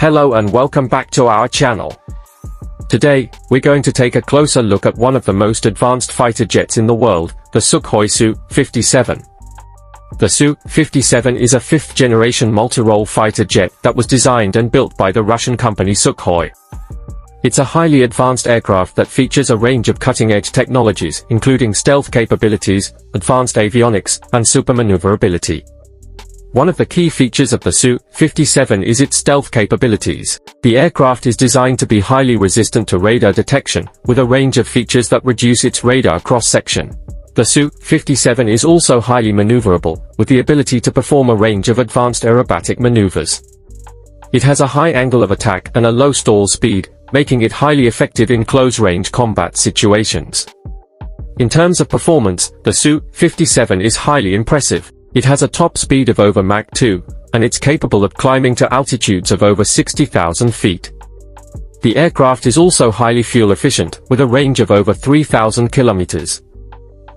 Hello and welcome back to our channel. Today, we're going to take a closer look at one of the most advanced fighter jets in the world, the Sukhoi Su-57. The Su-57 is a fifth-generation multi-role fighter jet that was designed and built by the Russian company Sukhoi. It's a highly advanced aircraft that features a range of cutting-edge technologies, including stealth capabilities, advanced avionics, and supermaneuverability. One of the key features of the Su-57 is its stealth capabilities. The aircraft is designed to be highly resistant to radar detection, with a range of features that reduce its radar cross-section. The Su-57 is also highly maneuverable, with the ability to perform a range of advanced aerobatic maneuvers. It has a high angle of attack and a low stall speed, making it highly effective in close-range combat situations. In terms of performance, the Su-57 is highly impressive. It has a top speed of over Mach 2, and it's capable of climbing to altitudes of over 60,000 feet. The aircraft is also highly fuel efficient, with a range of over 3,000 kilometers.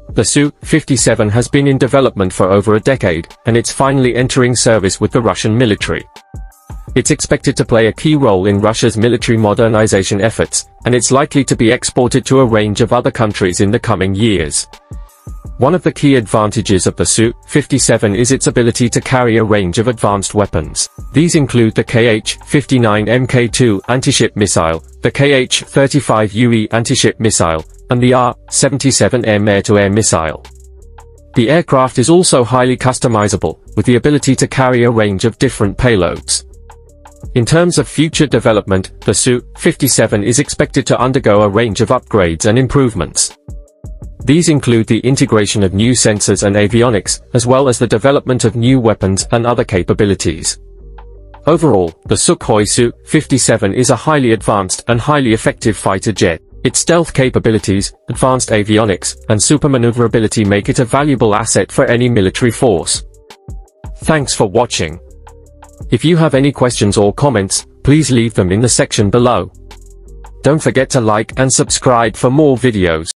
The Su-57 has been in development for over a decade, and it's finally entering service with the Russian military. It's expected to play a key role in Russia's military modernization efforts, and it's likely to be exported to a range of other countries in the coming years. One of the key advantages of the Su-57 is its ability to carry a range of advanced weapons. These include the Kh-59 Mk2 anti-ship missile, the Kh-35 UE anti-ship missile, and the R-77M air-to-air missile. The aircraft is also highly customizable, with the ability to carry a range of different payloads. In terms of future development, the Su-57 is expected to undergo a range of upgrades and improvements. These include the integration of new sensors and avionics, as well as the development of new weapons and other capabilities. Overall, the Sukhoi Su-57 is a highly advanced and highly effective fighter jet. Its stealth capabilities, advanced avionics, and supermaneuverability make it a valuable asset for any military force. Thanks for watching. If you have any questions or comments, please leave them in the section below. Don't forget to like and subscribe for more videos.